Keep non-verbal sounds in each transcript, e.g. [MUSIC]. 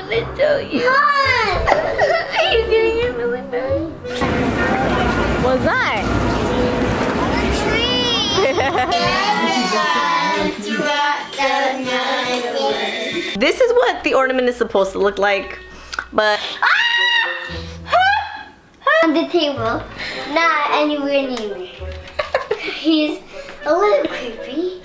want to show you. [LAUGHS] Are you doing it really bad? What's that? [LAUGHS] This is what the ornament is supposed to look like, but ah! [LAUGHS] On the table, not anywhere near me. He's a little creepy.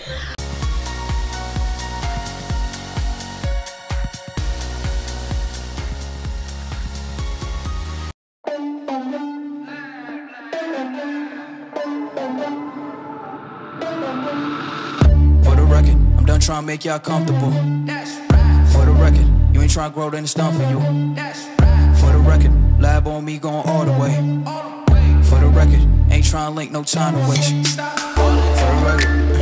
Trying to make y'all comfortable. Right. For the record, you ain't trying to grow, then it's done for you. Right. For the record, lab on me going all the way. For the record, ain't trying to link, no time to waste. For the record,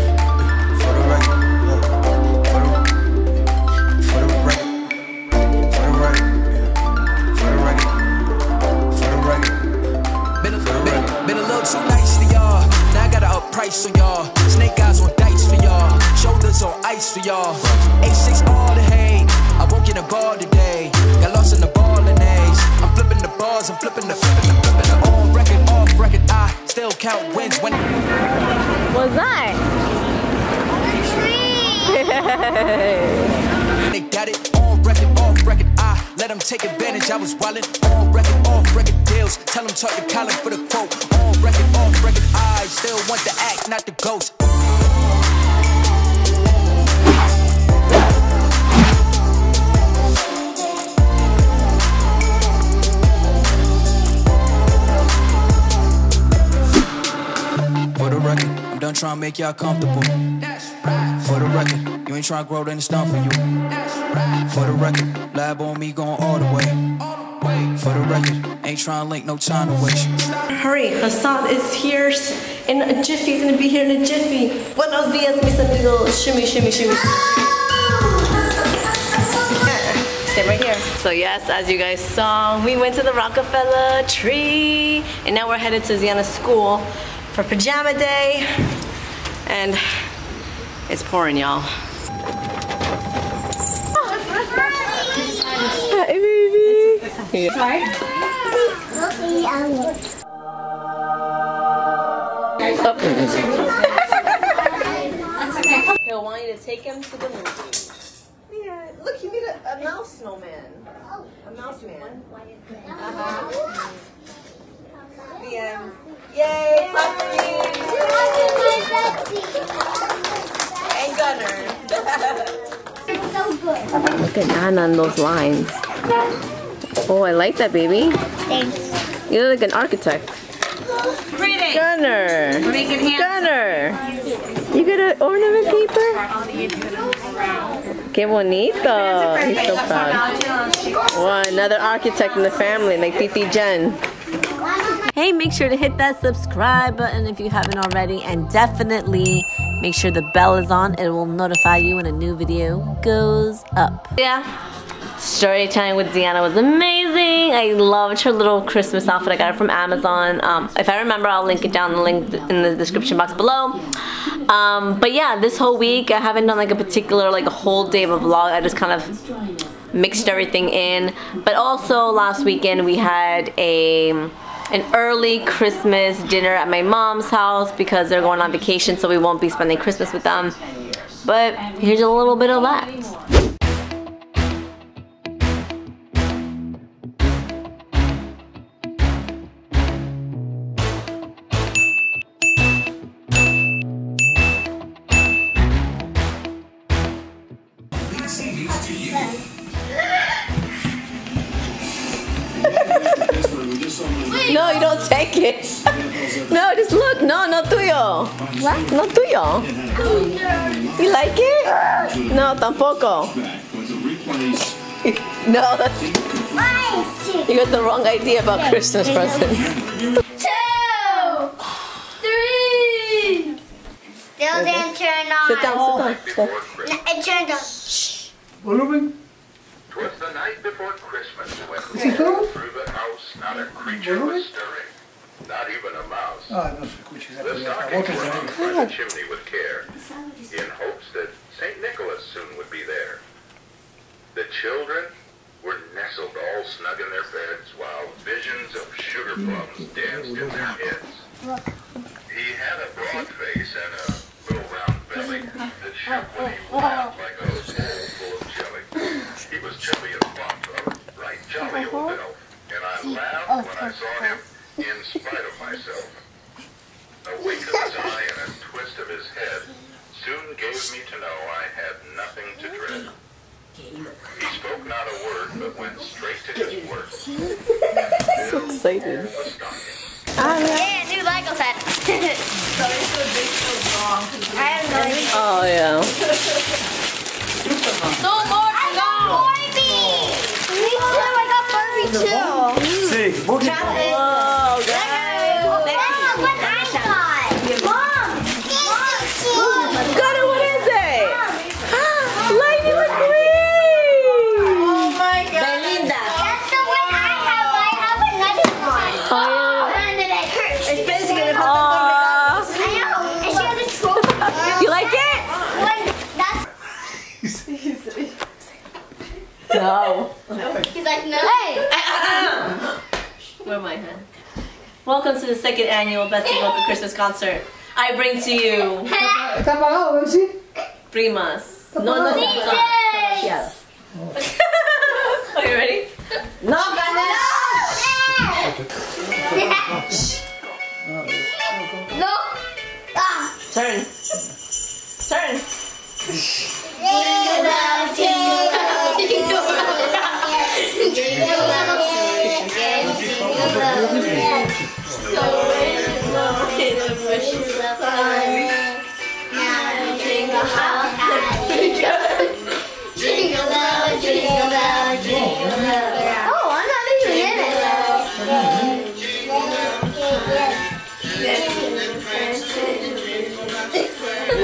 record. I let them take advantage. I was wildin' on record, off record deals. Tell them talk to Colin for the quote. On record, off record. I still want the act, not the ghost. For the record, done trying to make y'all comfortable. For the record, you ain't trying to grow, then it's done for you. For the record, lab on me going all the way. For the record, ain't trying to link, no time to waste. Hurry, Hassan is here in a jiffy. He's gonna be here in a jiffy. Buenos dias, mis amigos. Shimmy, shimmy, shimmy. [LAUGHS] Stay right here. So yes, as you guys saw, we went to the Rockefeller tree, and now we're headed to Ziana's school for pajama day, and it's pouring, y'all. Hi, baby. He'll want you to take him to the movies. Yeah, look, he made a, a mouse snowman. A mouse man. Uh-huh. The end. Yay, clap for me. And Gunner. Look at Nana on those lines. Oh, I like that, baby. Thanks. You look like an architect. Pretty. Gunner. Make it. Gunner. You got an ornament paper? Qué bonito. He's so proud. Wow, another architect in the family, like Titi Jen. Hey, make sure to hit that subscribe button if you haven't already, and definitely make sure the bell is on. It will notify you when a new video goes up. Yeah. Story time with Deanna was amazing. I loved her little Christmas outfit. I got it from Amazon. Um, if I remember, I'll link it down the link in the description box below. Um, but yeah, this whole week I haven't done like a particular like a whole day of a vlog. I just kind of mixed everything in. But also last weekend we had a an early Christmas dinner at my mom's house because they're going on vacation, so we won't be spending Christmas with them. But here's a little bit of that. You don't it. [LAUGHS] No, just look. No, no tuyo. What? No tuyo. You like it? No, tampoco. [LAUGHS] No, that's, you got the wrong idea about Christmas presents. Two. Three. Still didn't turn on. Sit down, sit down. sit down. No, uh, It turned on. Volumen. Twas the night before Christmas when through the house not a creature was stirring, not even a mouse. Ah, no se escucha esa The pelea. stockings were hung by the chimney with care, in hopes that St. Nicholas soon would be there. The children were nestled all snug in their beds while visions of sugar plums danced in their heads. He had a broad face and a little round belly that shook when he laughed like a bowl full of jelly. He was chubby and plump, a right jolly old elf, and I laughed when I saw him in spite of myself. A wink of his eye and a twist of his head soon gave me to know I had nothing to dread. He spoke not a word, but went straight to his work. [LAUGHS] So excited. The stocking. Uh-huh. Yeah, new Lego set. [LAUGHS] I have no idea. Oh yeah. No more I got Barbie! Me too, I got Barbie too. Sí, mucho. Whoa, No. he's like, no. Hey! [LAUGHS] Where am I? Welcome to the second annual Betsy Boca Christmas concert. I bring to you ¿Está apagado, sí? primas. No, no, no. Jesus!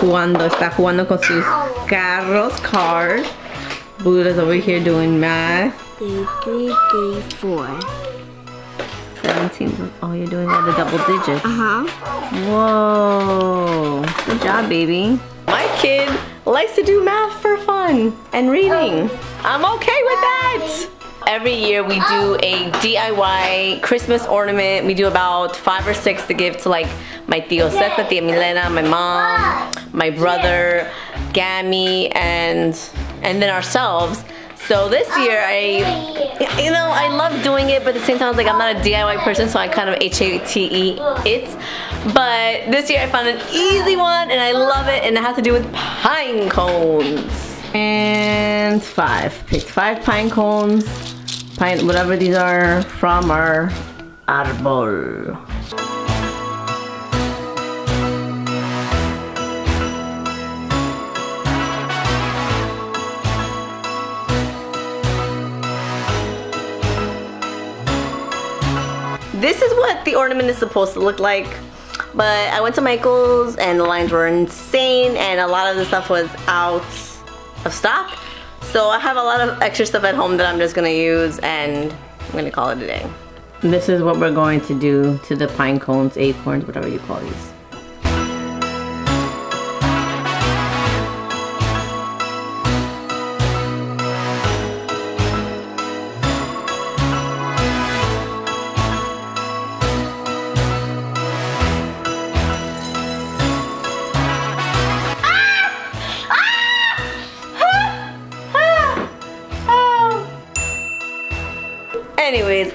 Jugando, está jugando con sus carros, cars. Buddha's over here doing math. Three, three, three, four. 17. Oh, you're doing all the double digits. Uh huh. Whoa. Good job, baby. My kid likes to do math for fun and reading. I'm okay with that. Every year we do a DIY Christmas ornament. We do about five or six to give to like my tío Cesar, tia Milena, my mom, my brother, Gammy, and and then ourselves. So this year I, you know, I love doing it, but at the same time I was like, I'm not a DIY person, so I kind of H-A-T-E it. But this year I found an easy one and I love it and it has to do with pine cones and five. Picked five pine cones, pine, whatever these are, from our arbol. This is what the ornament is supposed to look like but I went to Michael's and the lines were insane and a lot of the stuff was out of stock. So I have a lot of extra stuff at home that I'm just gonna use and I'm gonna call it a day. This is what we're going to do to the pine cones, acorns, whatever you call these.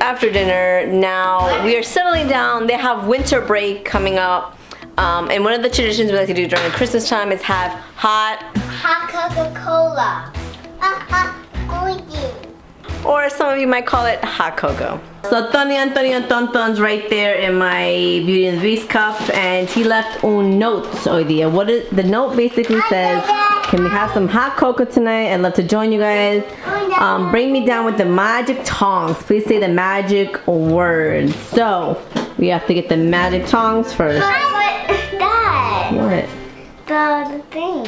After dinner, now we are settling down. They have winter break coming up. Um, and one of the traditions we like to do during Christmas time is have hot, Hot Coca-Cola. Hot, hot, golden. or some of you might call it hot cocoa. So Tony Antonio Tonton's right there in my Beauty and the Beast cup and he left un note hoy día. What is, the note basically says, can we have some hot cocoa tonight? I'd love to join you guys. Um, bring me down with the magic tongs. Please say the magic words. So, we have to get the magic tongs first. That, What? the, the thing,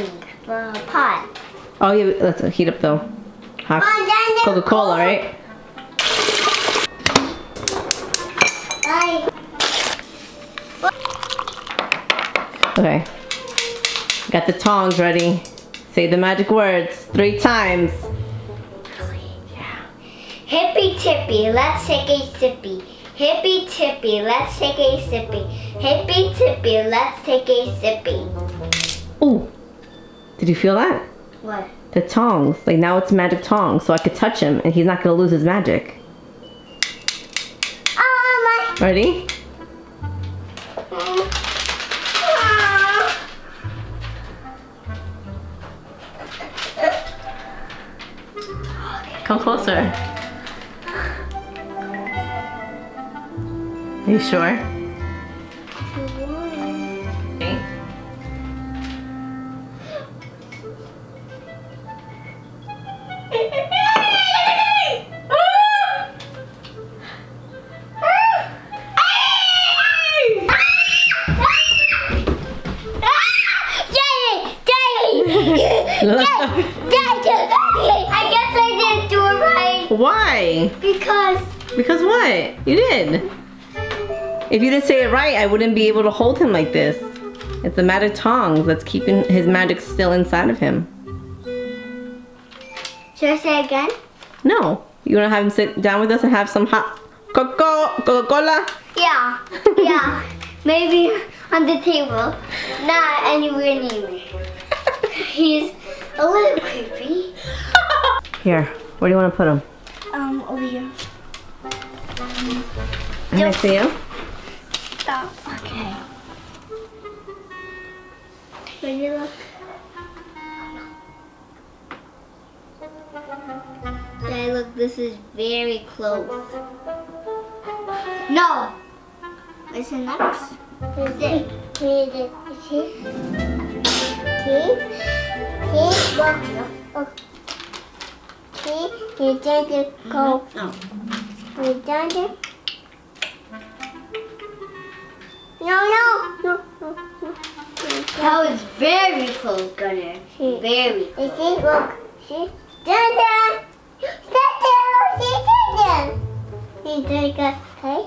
the pot. Oh yeah, let's heat up though. hot Coca-Cola, right? Bye. Okay. Got the tongs ready. Say the magic words three times. Yeah. Hippy tippy, let's take a sippy. Hippy tippy, let's take a sippy. Hippy tippy, let's take a sippy. Ooh. Did you feel that? What? The tongs. Like now it's magic tongs, so I could touch him and he's not gonna lose his magic. Oh, my. Ready? Come closer. Are you sure? If you didn't say it right, I wouldn't be able to hold him like this. It's the magic tongs that's keeping his magic still inside of him. should I say again? No. You wanna have him sit down with us and have some hot cocoa Coca-Cola? Yeah, yeah. [LAUGHS] Maybe on the table, not anywhere near me. He's a little creepy. [LAUGHS] Here, where do you wanna put him? Um, over here. Next to you? Stop. Okay. Ready, look. Hey, look, this is very close. No! Is it next? Is it? Is it? Is it? See? See? Look. Oh. See? You take it, go. Oh. You done No, no, no, no, no. That was very close, Gunner. Very close. See, look. See? Dun dun! Dun dun! See, dun dun! See, take a, okay?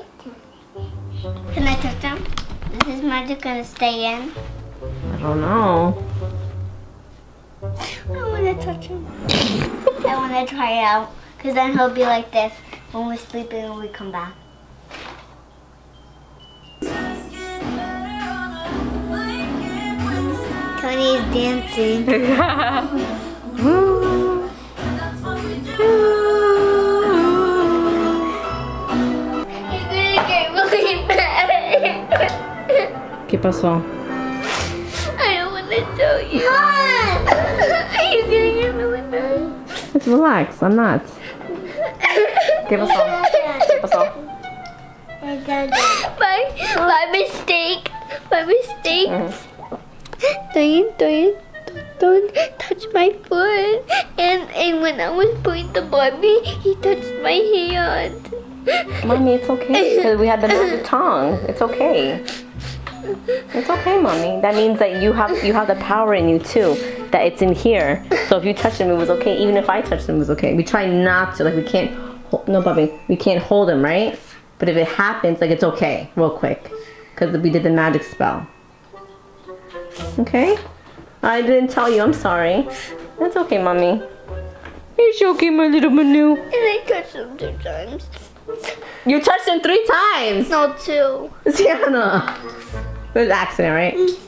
Can I touch them? Is his magic gonna stay in? I don't know. I wanna touch him. I wanna try it out. Cause then he'll be like this when we're sleeping and we come back. Tony is dancing. You're gonna get really mad. ¿Qué pasó? I don't wanna tell you. [LAUGHS] You're gonna get really mad. Just relax, I'm not. ¿Qué pasó? ¿Qué pasó? My, my mistake. My mistake. Don't, don't, don't touch my foot. And and when I was putting the Barbie, he touched my hand. Mommy, it's okay. Because we had the magic [LAUGHS] tongue. It's okay. It's okay, mommy. That means that you have you have the power in you too. That it's in here. So if you touched him, it was okay. Even if I touched him, it was okay. We try not to. Like we can't. Hold, no, Bobby. We can't hold him, right? But if it happens, like it's okay, real quick, because we did the magic spell. Okay. I didn't tell you. I'm sorry. That's okay, mommy. It's okay, my little Manu. And I touched him two times. You touched him three times. No, two. [LAUGHS] Sienna. It was an accident, right? Mm-hmm.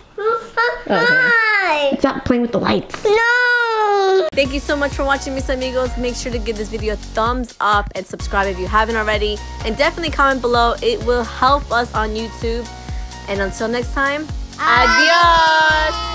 Oh, Hi. Stop playing with the lights. No. Thank you so much for watching, mis Amigos. Make sure to give this video a thumbs up and subscribe if you haven't already. And definitely comment below. It will help us on YouTube. And until next time, Adiós.